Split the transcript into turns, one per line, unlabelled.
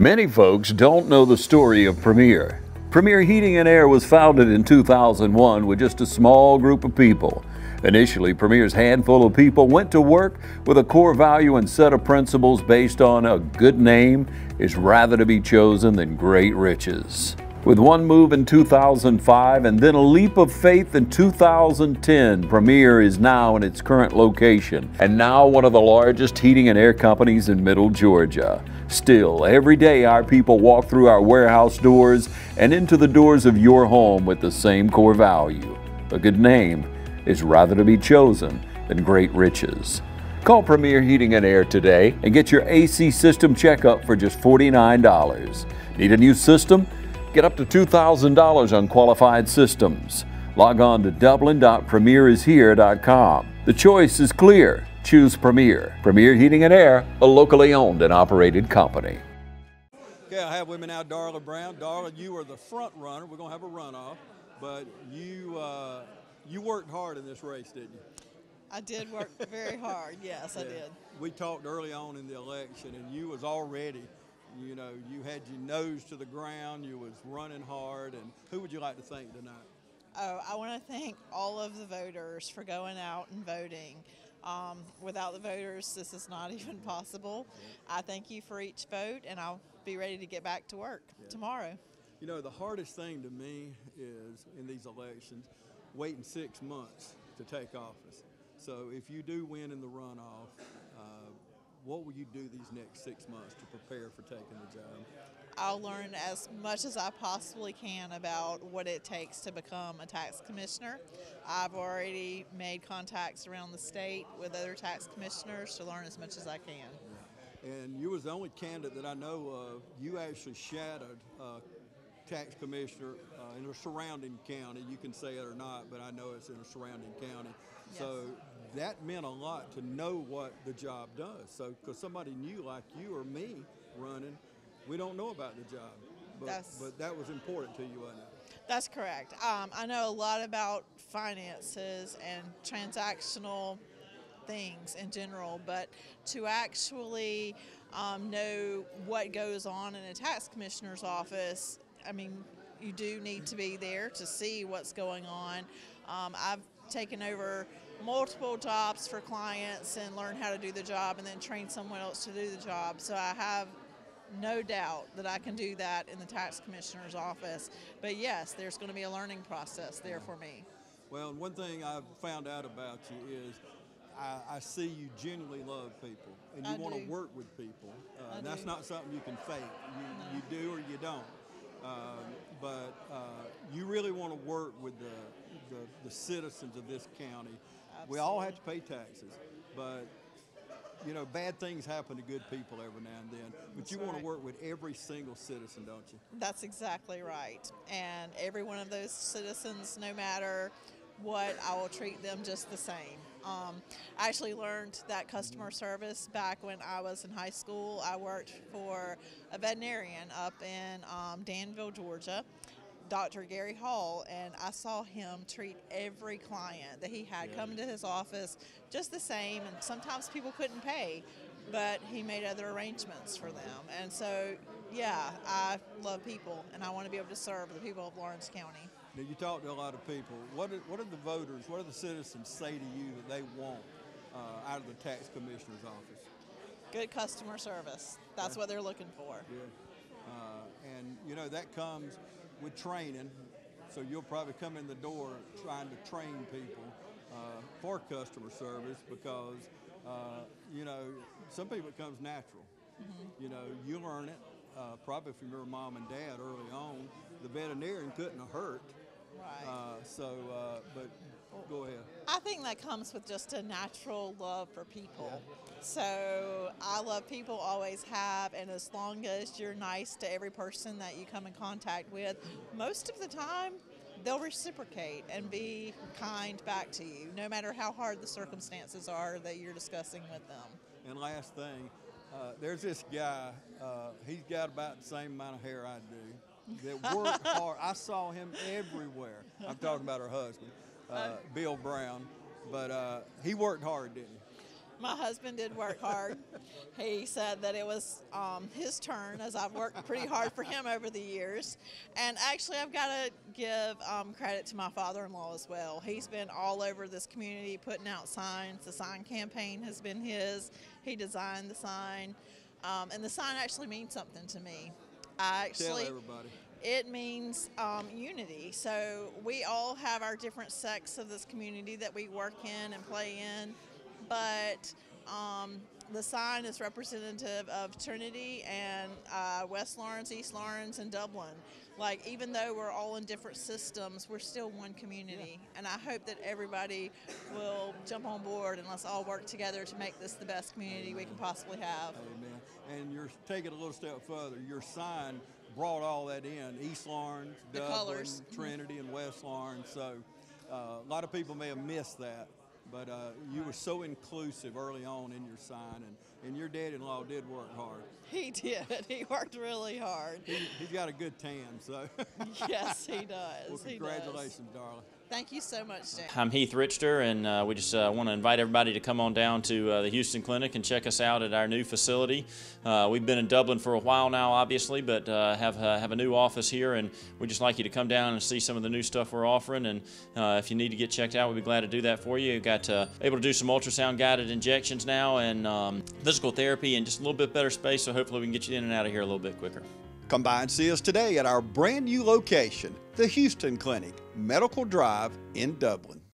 Many folks don't know the story of Premier. Premier Heating and Air was founded in 2001 with just a small group of people. Initially, Premier's handful of people went to work with a core value and set of principles based on a good name is rather to be chosen than great riches. With one move in 2005 and then a leap of faith in 2010, Premier is now in its current location and now one of the largest heating and air companies in Middle Georgia. Still, every day our people walk through our warehouse doors and into the doors of your home with the same core value. A good name is rather to be chosen than great riches. Call Premier Heating and Air today and get your AC system checkup for just $49. Need a new system? Get up to $2,000 on qualified systems. Log on to dublin.premierishere.com. The choice is clear. Choose Premier. Premier Heating and Air, a locally owned and operated company.
Okay, I have with me now Darla Brown. Darla, you are the front runner. We're going to have a runoff, but you uh, you worked hard in this race, didn't you?
I did work very hard. Yes, yeah. I did.
We talked early on in the election, and you was already, you know, you had your nose to the ground. You was running hard. And who would you like to thank tonight?
Oh, I want to thank all of the voters for going out and voting. Um, without the voters, this is not even possible. I thank you for each vote, and I'll be ready to get back to work yeah. tomorrow.
You know, the hardest thing to me is in these elections waiting six months to take office. So if you do win in the runoff, uh, what will you do these next six months to prepare for taking the job?
I'll learn as much as I possibly can about what it takes to become a tax commissioner. I've already made contacts around the state with other tax commissioners to learn as much as I can.
And you was the only candidate that I know of. You actually shadowed uh, tax commissioner uh, in a surrounding county. You can say it or not, but I know it's in a surrounding county. Yes. So that meant a lot to know what the job does. So, because somebody new like you or me running, we don't know about the job. But, but that was important to you, wasn't it?
That's correct. Um, I know a lot about finances and transactional things in general, but to actually um, know what goes on in a tax commissioner's office I mean, you do need to be there to see what's going on. Um, I've taken over multiple jobs for clients and learn how to do the job and then train someone else to do the job. So I have no doubt that I can do that in the tax commissioner's office. But yes, there's going to be a learning process there for me.
Well, one thing I've found out about you is I, I see you genuinely love people and you want to work with people. Uh, that's do. not something you can fake. You, no. you do or you don't. Um, but uh, you really want to work with the, the, the, citizens of this county. We all have to pay taxes, but you know, bad things happen to good people every now and then. But That's you right. want to work with every single citizen, don't you?
That's exactly right. And every one of those citizens, no matter what, I will treat them just the same. Um, I actually learned that customer service back when I was in high school. I worked for a veterinarian up in um, Danville, Georgia. Dr. Gary Hall, and I saw him treat every client that he had yeah. come to his office just the same. And sometimes people couldn't pay, but he made other arrangements for them. And so, yeah, I love people, and I want to be able to serve the people of Laurens County.
Now, you talk to a lot of people. What do, what do the voters, what do the citizens say to you that they want uh, out of the tax commissioner's office?
Good customer service. That's yeah. what they're looking for.
Yeah. Uh, and, you know, that comes with training. So you'll probably come in the door trying to train people uh, for customer service because, uh, you know, some people it comes natural. Mm-hmm. You know, you learn it. Uh, probably from your mom and dad early on, the veterinarian couldn't have hurt
Right. Uh,
so, uh, but go ahead.
I think that comes with just a natural love for people. Yeah. So I love people, always have, and as long as you're nice to every person that you come in contact with, most of the time they'll reciprocate and be kind back to you, no matter how hard the circumstances are that you're discussing with them.
And last thing, uh, there's this guy, uh, he's got about the same amount of hair I do that worked hard. I saw him everywhere. I'm talking about her husband, uh, Bill Brown, but uh, he worked hard, didn't he?
My husband did work hard. he said that it was um, his turn as I've worked pretty hard for him over the years. And actually, I've got to give um, credit to my father in law as well. He's been all over this community putting out signs. The sign campaign has been his, he designed the sign. Um, and the sign actually means something to me. I actually,
Tell everybody.
it means um, unity. So we all have our different sects of this community that we work in and play in, but um, the sign is representative of Trinity and uh, West Laurens, East Laurens, and Dublin. Like even though we're all in different systems, we're still one community, and I hope that everybody will jump on board and let's all work together to make this the best community we can possibly have.
Amen. And you're taking a little step further. Your sign brought all that in East
Laurens,
Dublin. Trinity, and West Laurens. So uh, a lot of people may have missed that. But uh, you were so inclusive early on in your sign, and, and your dad in law did work hard.
He did. He worked really hard.
He, he's got a good tan, so.
yes, he does.
well,
he does.
congratulations, darling.
Thank you so much, James.
I'm Heath Richter, and uh, we just uh, want to invite everybody to come on down to uh, the Hughston Clinic and check us out at our new facility. Uh, we've been in Dublin for a while now, obviously, but uh, have uh, have a new office here, and we'd just like you to come down and see some of the new stuff we're offering. And if you need to get checked out, we'd be glad to do that for you. We've got able to do some ultrasound guided injections now, and um, physical therapy, and just a little bit better space. So hopefully we can get you in and out of here a little bit quicker.
Come by and see us today at our brand new location, the Hughston Clinic, Medical Drive in Dublin.